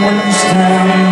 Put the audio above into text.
Understand.